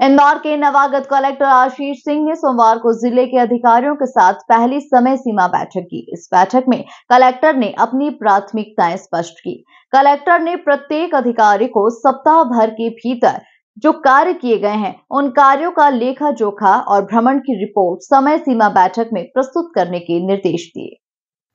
इंदौर के नवागत कलेक्टर आशीष सिंह ने सोमवार को ज़िले के अधिकारियों के साथ पहली समय सीमा बैठक की। इस बैठक में कलेक्टर ने अपनी प्राथमिकताएँ स्पष्ट की। कलेक्टर ने प्रत्येक अधिकारी को सप्ताह भर के भीतर जो कार्य किए गए हैं, उन कार्यों का लेखा जोखा और भ्रमण की रिपोर्ट समय सीमा बैठक में प्रस्तुत करने के निर्देश दिए।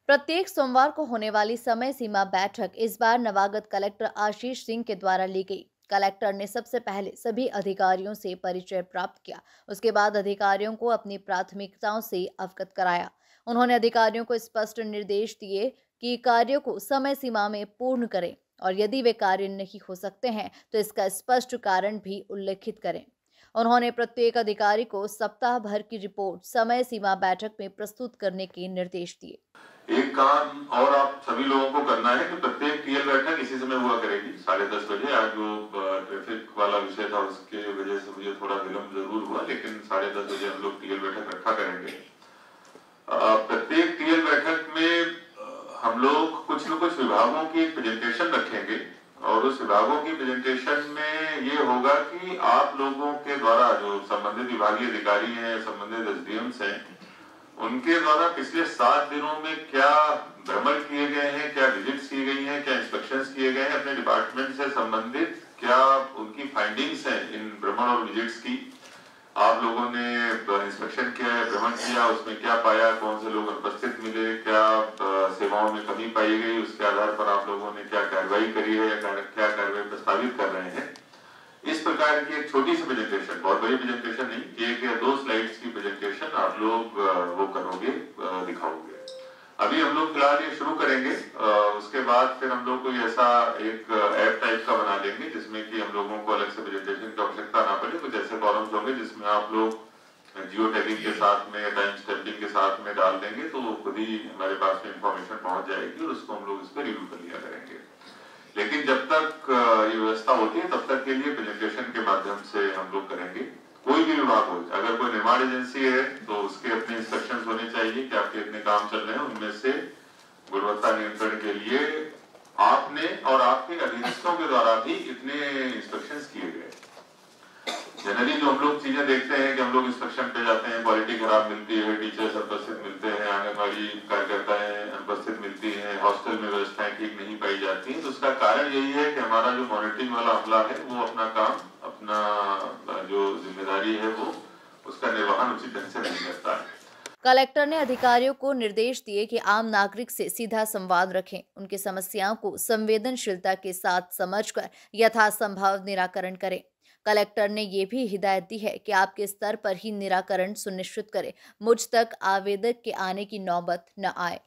प्रत्येक सोमवार को होने वाली समय सीमा बैठक इस बार नवागत कलेक्टर आशीष सिंह के द्वारा ली गई। कलेक्टर ने सबसे पहले सभी अधिकारियों से परिचय प्राप्त किया। उसके बाद अधिकारियों को अपनी प्राथमिकताओं से अवगत कराया। उन्होंने अधिकारियों को स्पष्ट निर्देश दिए कि कार्यों को समय सीमा में पूर्ण करें और यदि वे कार्य नहीं हो सकते हैं तो इसका स्पष्ट कारण भी उल्लेखित करें। उन्होंने प्रत्येक अधिकारी को सप्ताह भर की रिपोर्ट समय सीमा बैठक में प्रस्तुत करने के निर्देश दिए। एक काम और आप सभी लोगों को करना है कि प्रत्येक टीएल बैठक इसी समय हुआ करेगी, साढ़े दस बजे। आज जो ट्रैफ़िक वाला विषय था, उसके वजह से मुझे थोड़ा विलम्ब ज़रूर हुआ, लेकिन साढ़े दस बजे हम लोग टीएल बैठक रखा करेंगे। प्रत्येक टीएल बैठक में हम लोग कुछ न कुछ विभागों की प्रेजेंटेशन रखेंगे। और उस विभागों की प्रेजेंटेशन में ये होगा कि आप लोगों के द्वारा जो संबंधित विभागीय अधिकारी हैं, संबंधित एसडीएम्स हैं, उनके द्वारा पिछले सात दिनों में क्या भ्रमण किए गए हैं क्या विजिट्स की गई हैं क्या इंस्पेक्शन किए गए हैं अपने डिपार्टमेंट से संबंधित क्या उनकी फाइंडिंग्स हैं इन भ्रमण और विजिट्स की? आप लोगों ने इंस्पेक्शन किया है, भ्रमण किया, उसमें क्या पाया, कौन से लोग उपस्थित मिले, क्या सेवाओं में कमी पाई गई, उसके आधार पर आप लोगों ने क्या कार्रवाई करी है या क्या कार्रवाई प्रस्तावित कर रहे हैं? इस प्रकार की एक छोटी सी प्रेजेंटेशन बहुत बड़ी प्रेजेंटेशन नहीं, एक या दो स्लाइड्स की प्रेजेंटेशन आप लोग वो करोगे दिखाओगे। अभी हम लोग फ़िलहाल ये शुरू करेंगे उसके बाद फिर हम लोग कोई ऐसा एक ऐप टाइप का बना लेंगे जिसमें कि हम लोगों को अलग से प्रेजेंटेशन की आवश्यकता ना पड़े, कुछ ऐसे कॉलम्स होंगे जिसमें आप लोग जियो टैगिंग के साथ में टाइम स्टैंपिंग के साथ में डाल देंगे तो खुद ही हमारे पास में इंफॉर्मेशन पहुँच जाएगी और उसको हम लोग इस पर रिव्यू कर लिया करेंगे। लेकिन जब तक ये व्यवस्था होती है, तब तक के लिए प्रेजेंटेशन के माध्यम से हम लोग करेंगे। कोई भी विभाग हो, अगर कोई निर्माण एजेंसी है तो उसके अपने इंस्ट्रक्शन होने चाहिए कि आपके इतने काम चल रहे हैं उनमें से गुणवत्ता नियंत्रण के लिए आपने और आपके अधीनस्थों के द्वारा भी इतने इंस्ट्रक्शन किए गए। जनरली जो हम लोग चीज़ें देखते हैं कि हम लोग इंस्ट्रक्शन पे जाते हैं क्वालिटी खराब मिलती है टीचर्स अनुपस्थित मिलते हैं, आंगनबाड़ी कार्यकर्ताएँ अनुपस्थित मिलती हैं हॉस्टल में व्यवस्थाएँ ठीक नहीं पाई जाती हैं तो उसका कारण यही है कि हमारा जो मॉनिटरिंग वाला अमला है, वो अपना काम, अपना जो ज़िम्मेदारी है वो, उसका निर्वहन उचित ढंग से नहीं करता है। कलेक्टर ने अधिकारियों को निर्देश दिए कि आम नागरिक से सीधा संवाद रखें। उनकी समस्याओं को संवेदनशीलता के साथ समझकर यथासंभव निराकरण करें। कलेक्टर ने ये भी हिदायत दी है कि आपके स्तर पर ही निराकरण सुनिश्चित करें। मुझ तक आवेदक के आने की नौबत न आए।